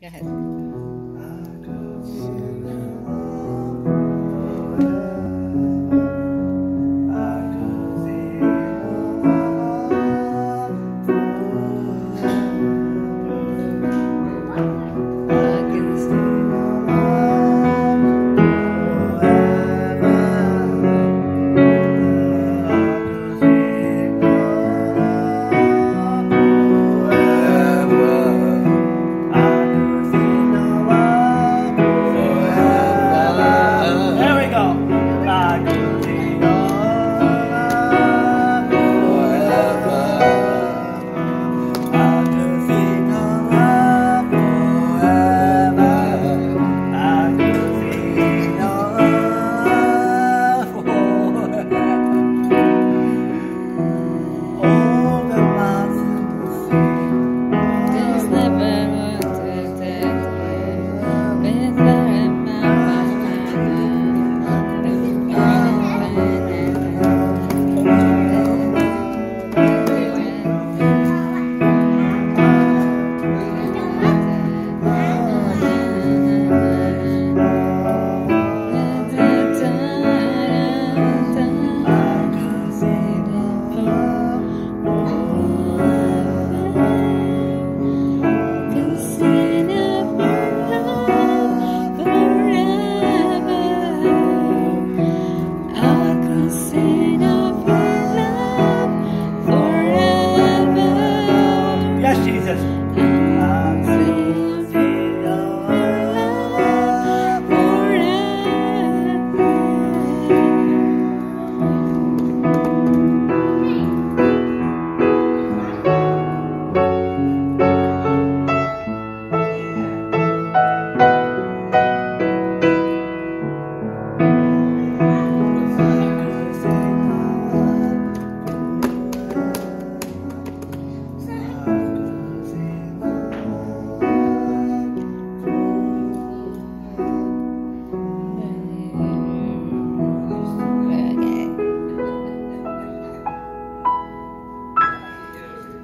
Go ahead. Jesus.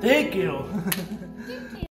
Thank you.